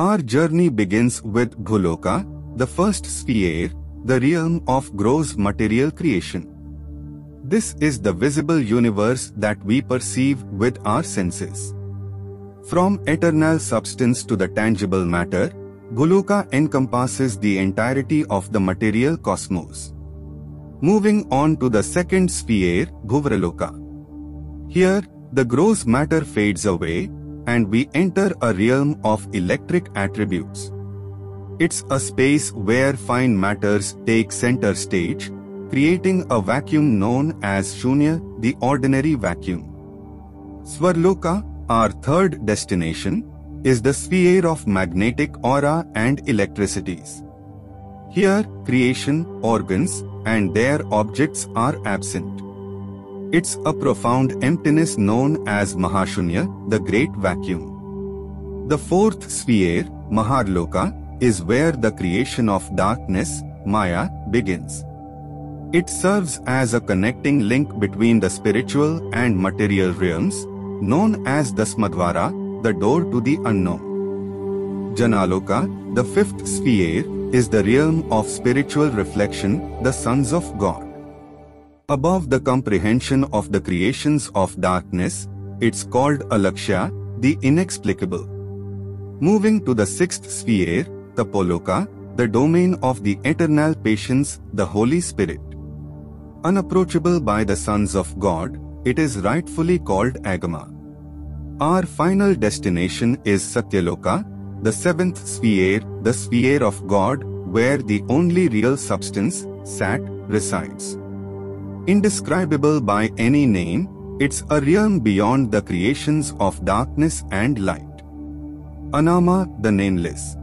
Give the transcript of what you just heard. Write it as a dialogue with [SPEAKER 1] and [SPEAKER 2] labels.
[SPEAKER 1] Our journey begins with Bhuloka, the first sphere, the realm of gross material creation. This is the visible universe that we perceive with our senses. From eternal substance to the tangible matter, Bhuloka encompasses the entirety of the material cosmos. Moving on to the second sphere, Bhuvarloka. Here, the gross matter fades away, and we enter a realm of electric attributes. It's a space where fine matters take center stage, creating a vacuum known as Shunya, the ordinary vacuum. Svarloka, our third destination, is the sphere of magnetic aura and electricities. Here, creation, organs, and their objects are absent. It's a profound emptiness known as Mahashunya, the great vacuum. The fourth sphere, Maharloka, is where the creation of darkness, Maya, begins. It serves as a connecting link between the spiritual and material realms, known as the the door to the unknown. Janaloka, the fifth sphere, is the realm of spiritual reflection, the sons of God. Above the comprehension of the creations of darkness, it's called Alakshya, the inexplicable. Moving to the sixth sphere, Tapoloka, the domain of the eternal patience, the Holy Spirit. Unapproachable by the sons of God, it is rightfully called Agama. Our final destination is Satyaloka, the seventh sphere, the sphere of God, where the only real substance, Sat, resides. Indescribable by any name, it's a realm beyond the creations of darkness and light. Anama, the nameless.